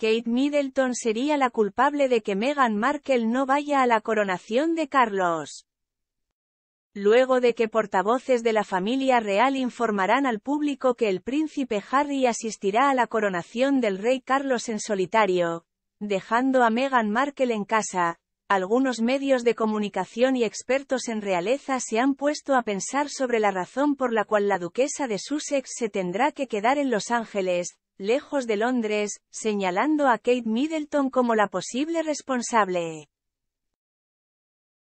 Kate Middleton sería la culpable de que Meghan Markle no vaya a la coronación de Carlos. Luego de que portavoces de la familia real informarán al público que el príncipe Harry asistirá a la coronación del rey Carlos en solitario, dejando a Meghan Markle en casa, algunos medios de comunicación y expertos en realeza se han puesto a pensar sobre la razón por la cual la duquesa de Sussex se tendrá que quedar en Los Ángeles, lejos de Londres, señalando a Kate Middleton como la posible responsable.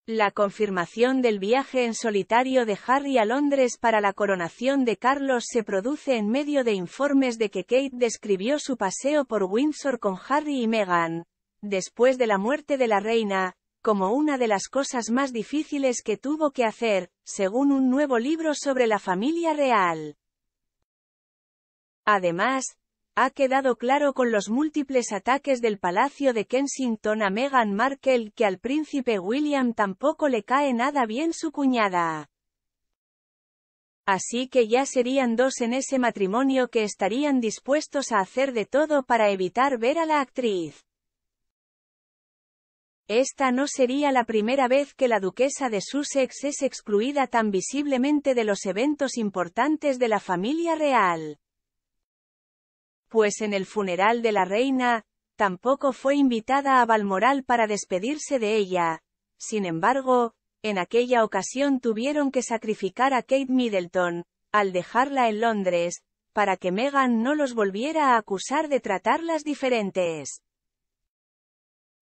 La confirmación del viaje en solitario de Harry a Londres para la coronación de Carlos se produce en medio de informes de que Kate describió su paseo por Windsor con Harry y Meghan, después de la muerte de la reina, como una de las cosas más difíciles que tuvo que hacer, según un nuevo libro sobre la familia real. Además, ha quedado claro con los múltiples ataques del Palacio de Kensington a Meghan Markle que al príncipe William tampoco le cae nada bien su cuñada. Así que ya serían dos en ese matrimonio que estarían dispuestos a hacer de todo para evitar ver a la actriz. Esta no sería la primera vez que la duquesa de Sussex es excluida tan visiblemente de los eventos importantes de la familia real pues en el funeral de la reina, tampoco fue invitada a Balmoral para despedirse de ella. Sin embargo, en aquella ocasión tuvieron que sacrificar a Kate Middleton, al dejarla en Londres, para que Meghan no los volviera a acusar de tratarlas diferentes.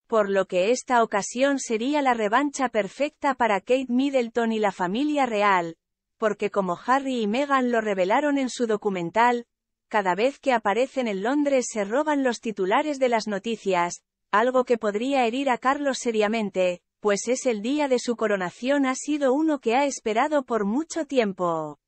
Por lo que esta ocasión sería la revancha perfecta para Kate Middleton y la familia real, porque como Harry y Meghan lo revelaron en su documental, cada vez que aparecen en Londres se roban los titulares de las noticias, algo que podría herir a Carlos seriamente, pues es el día de su coronación ha sido uno que ha esperado por mucho tiempo.